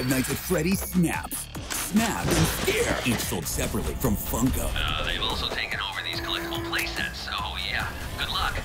Five Nights at Freddy's Snaps. Snap and Scare, each sold separately from Funko. Uh, they've also taken over these collectible playsets, so yeah, good luck.